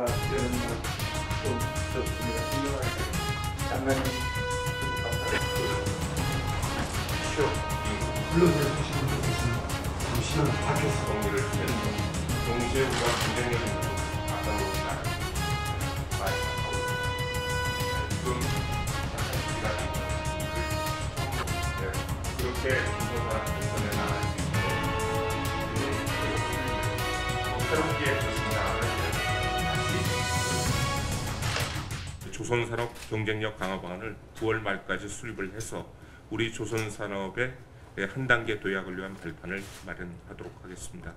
이런 좀 좋습니다. 훌륭하게 장관님 쇼 불러내주시는 분 계십니다. 잠시만 밖에서 정리를 했는데 동시에 우리가 있는 아까도 잘 많이 지금 그렇게 조선사람들 전에 나갈 수 있도록 새롭게 조선산업 경쟁력 강화 방안을 9월 말까지 수립을 해서 우리 조선산업의 한 단계 도약을 위한 발판을 마련하도록 하겠습니다.